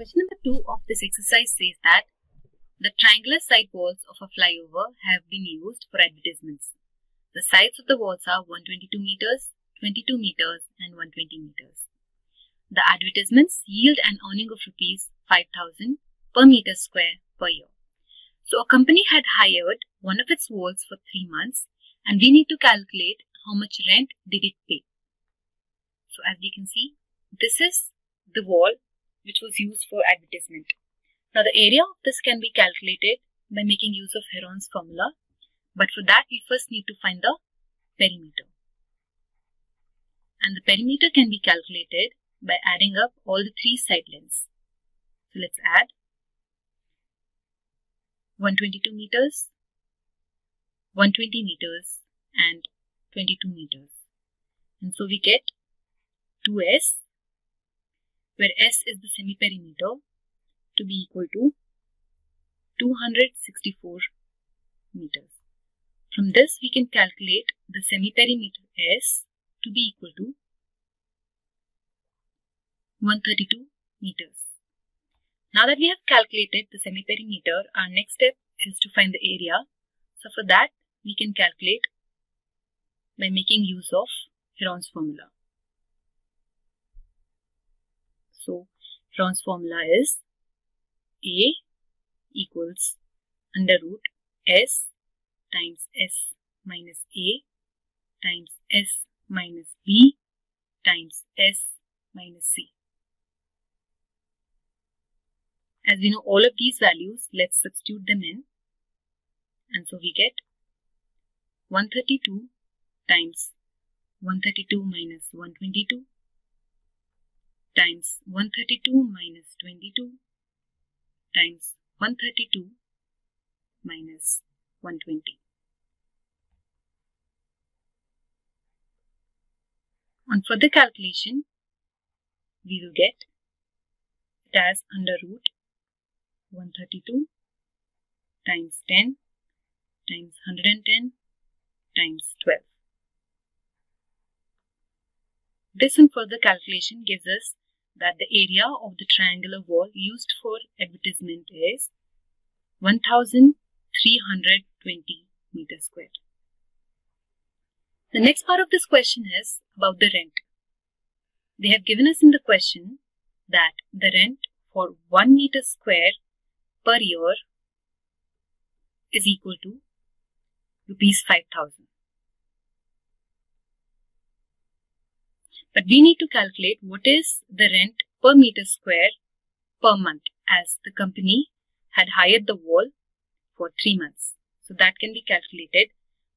Question number 2 of this exercise says that the triangular side walls of a flyover have been used for advertisements. The sides of the walls are 122 meters, 22 meters and 120 meters. The advertisements yield an earning of rupees 5000 per meter square per year. So a company had hired one of its walls for 3 months and we need to calculate how much rent did it pay. So as we can see, this is the wall which was used for advertisement. Now the area of this can be calculated by making use of Heron's formula, but for that we first need to find the perimeter. And the perimeter can be calculated by adding up all the three side lengths. So let's add 122 meters, 120 meters and 22 meters. And so we get 2s where s is the semi-perimeter to be equal to 264 meters. From this we can calculate the semi-perimeter S to be equal to 132 meters. Now that we have calculated the semi-perimeter, our next step is to find the area. So for that we can calculate by making use of Heron's formula. So Heron's formula is a equals under root S times S minus A times S minus B times S minus C. As we know all of these values, let's substitute them in. And so we get 132 times 132 minus 122 times 132 minus 22 times 132 minus 120. On further calculation, we will get it as under root 132 times 10 times 110 times 12. This on further calculation gives us that the area of the triangular wall used for advertisement is 1320 meters squared. The next part of this question is about the rent. They have given us in the question that the rent for 1 meter square per year is equal to rupees 5000. But we need to calculate what is the rent per meter square per month as the company had hired the wall for three months. So that can be calculated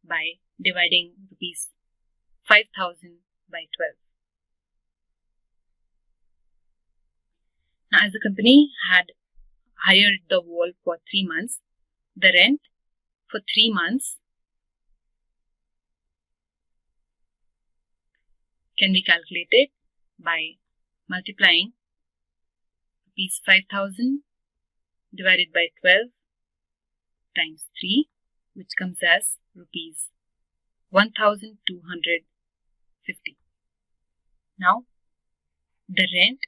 by dividing rupees 5000 by 12. Now as the company had hired the wall for three months, the rent for three months can be calculated by multiplying rupees 5000 divided by 12 times 3 which comes as rupees 1250. Now the rent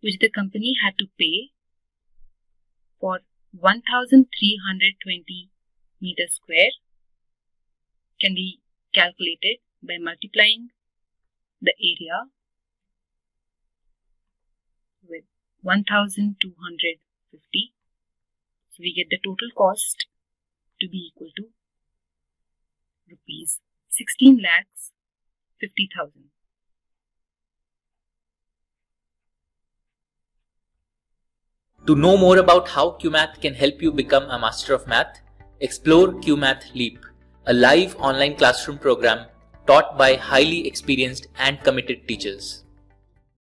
which the company had to pay for 1320 meter square can be calculated by multiplying the area with 1250. So we get the total cost to be equal to rupees 16 lakhs 50,000. To know more about how Cuemath can help you become a master of math, explore Cuemath Leap, a live online classroom program taught by highly experienced and committed teachers.